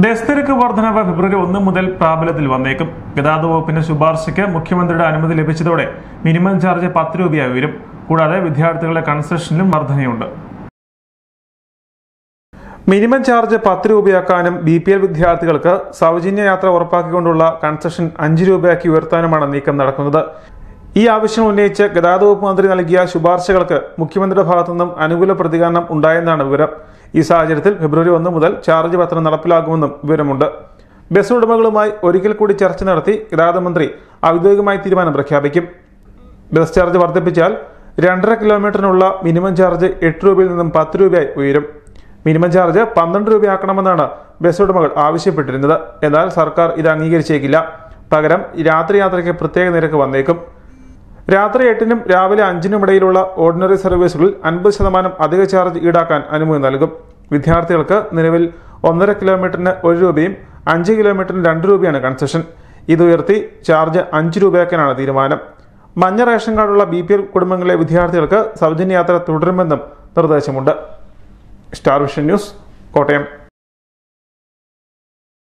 Bus വർധനവ് ഫെബ്രുവരി ഒന്ന് മുതൽ പ്രാബല്യത്തിൽ വന്നേക്കും. ഗതാഗത വകുപ്പിന്റെ ശുപാർശയ്ക്ക് മുഖ്യമന്ത്രിയുടെ അനുമതി ലഭിച്ചതോടെ മിനിമം ചാർജ് പത്ത് രൂപയായി ഉയരും കൂടാതെ വിദ്യാർത്ഥികളുടെ കൺസെഷനിലും വർധനയുണ്ട്. മിനിമം ചാർജ് പത്ത് രൂപയാക്കാനും ബി പി എൽ വിദ്യാർത്ഥികൾക്ക് സൗജന്യ യാത്ര ഉറപ്പാക്കിക്കൊണ്ടുള്ള കൺസെഷൻ അഞ്ച് രൂപയാക്കി ഉയർത്താനുമാണ് നീക്കം നടക്കുന്നത്. ഈ ആവശ്യം ഉന്നയിച്ച് ഗതാഗത വകുപ്പ് മന്ത്രി നൽകിയ ശുപാർശകൾക്ക് മുഖ്യമന്ത്രിയുടെ ഭാഗത്തുനിന്നും അനുകൂല പ്രതികരണം ഉണ്ടായെന്നാണ് വിവരം. ഈ സാഹചര്യത്തിൽ ഫെബ്രുവരി ഒന്ന് മുതൽ ചാർജ് പത്രം നടപ്പിലാക്കുമെന്നും വിവരമുണ്ട്. ബസ് ഉടമകളുമായി ഒരിക്കൽ കൂടി ചർച്ച നടത്തി ഗതാഗത മന്ത്രി ഔദ്യോഗികമായി തീരുമാനം പ്രഖ്യാപിക്കും. ബസ് ചാർജ് വർദ്ധിപ്പിച്ചാൽ രണ്ടര കിലോമീറ്ററിനുള്ള മിനിമം ചാർജ് എട്ട് രൂപയിൽ നിന്നും പത്ത് രൂപയായി ഉയരും. മിനിമം ചാർജ് പന്ത്രണ്ട് രൂപയാക്കണമെന്നാണ് ബസ് ഉടമകൾ ആവശ്യപ്പെട്ടിരുന്നത്. എന്നാൽ സർക്കാർ ഇത് അംഗീകരിച്ചേക്കില്ല. പകരം രാത്രി യാത്രയ്ക്ക് പ്രത്യേക നിരക്ക് വന്നേക്കും. രാത്രി എട്ടിനും രാവിലെ അഞ്ചിനും ഇടയിലുള്ള ഓർഡിനറി സർവീസുകളിൽ അൻപത് ശതമാനം അധിക ചാർജ് ഈടാക്കാൻ അനുമതി നൽകും. വിദ്യാർത്ഥികൾക്ക് നിലവിൽ ഒന്നര കിലോമീറ്ററിന് ഒരു രൂപയും അഞ്ച് കിലോമീറ്ററിന് രണ്ട് രൂപയാണ് കൺസെഷൻ. ഇതുയർത്തി ചാർജ് അഞ്ച് രൂപയാക്കാനാണ് തീരുമാനം. മഞ്ഞ റേഷൻ കാർഡുള്ള ബി പി എൽ കുടുംബങ്ങളിലെ വിദ്യാർത്ഥികൾക്ക് സൗജന്യ യാത്ര തുടരുമെന്നും നിർദ്ദേശമുണ്ട്. Star vision news Kottayam.